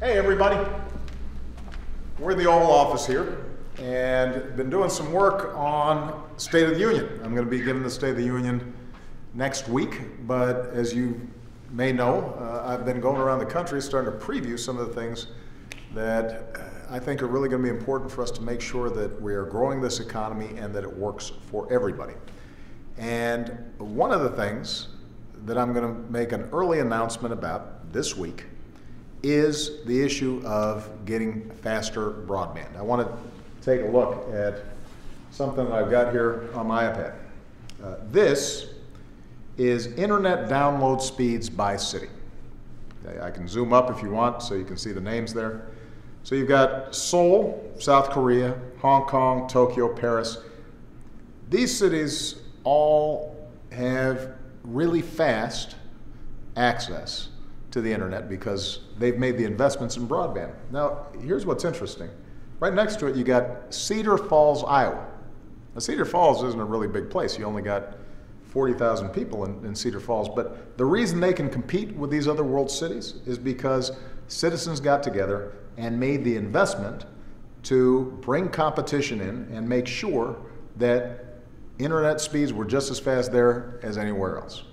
Hey, everybody. We're in the Oval Office here and been doing some work on State of the Union. I'm going to be giving the State of the Union next week, but as you may know, uh, I've been going around the country starting to preview some of the things that uh, I think are really going to be important for us to make sure that we are growing this economy and that it works for everybody. And one of the things that I'm going to make an early announcement about this week is the issue of getting faster broadband. I want to take a look at something that I've got here on my iPad. Uh, this is internet download speeds by city. I can zoom up if you want so you can see the names there. So you've got Seoul, South Korea, Hong Kong, Tokyo, Paris. These cities all have really fast access to the internet because they've made the investments in broadband. Now, here's what's interesting. Right next to it, you got Cedar Falls, Iowa. Now, Cedar Falls isn't a really big place. You only got 40,000 people in, in, Cedar Falls. But the reason they can compete with these other world cities is because citizens got together and made the investment to bring competition in and make sure that internet speeds were just as fast there as anywhere else.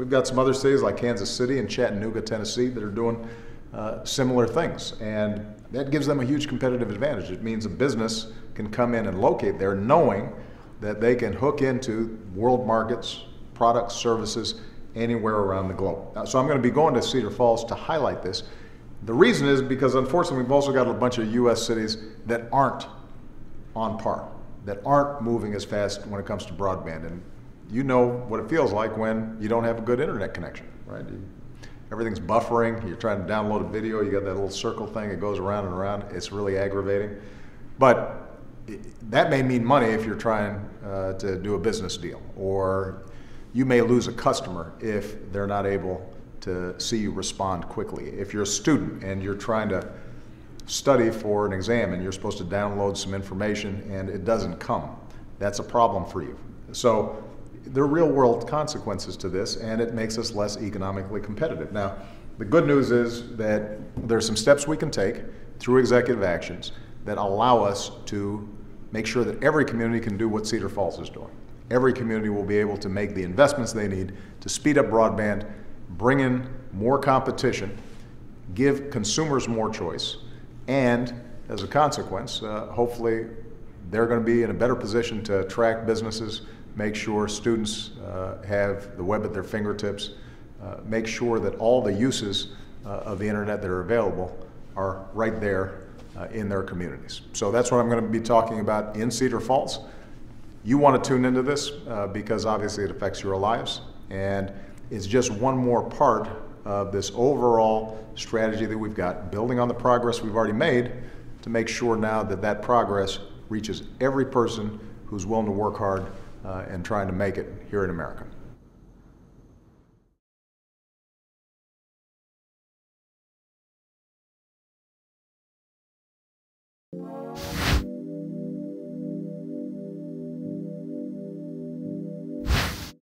We've got some other cities like Kansas City and Chattanooga, Tennessee that are doing uh, similar things. And that gives them a huge competitive advantage. It means a business can come in and locate there knowing that they can hook into world markets, products, services, anywhere around the globe. Now, so I'm going to be going to Cedar Falls to highlight this. The reason is because unfortunately we've also got a bunch of U.S. cities that aren't on par, that aren't moving as fast when it comes to broadband. And you know what it feels like when you don't have a good internet connection, right? You, everything's buffering. You're trying to download a video. You got that little circle thing. It goes around and around. It's really aggravating. But that may mean money if you're trying uh, to do a business deal, or you may lose a customer if they're not able to see you respond quickly. If you're a student and you're trying to study for an exam and you're supposed to download some information and it doesn't come, that's a problem for you. So there are real world consequences to this, and it makes us less economically competitive. Now, the good news is that there are some steps we can take through executive actions that allow us to make sure that every community can do what Cedar Falls is doing. Every community will be able to make the investments they need to speed up broadband, bring in more competition, give consumers more choice, and as a consequence, uh, hopefully they're going to be in a better position to attract businesses make sure students uh, have the web at their fingertips, uh, make sure that all the uses uh, of the internet that are available are right there uh, in their communities. So that's what I'm going to be talking about in Cedar Falls. You want to tune into this uh, because obviously it affects your lives and it's just one more part of this overall strategy that we've got, building on the progress we've already made to make sure now that that progress reaches every person who's willing to work hard Uh, and trying to make it here in America.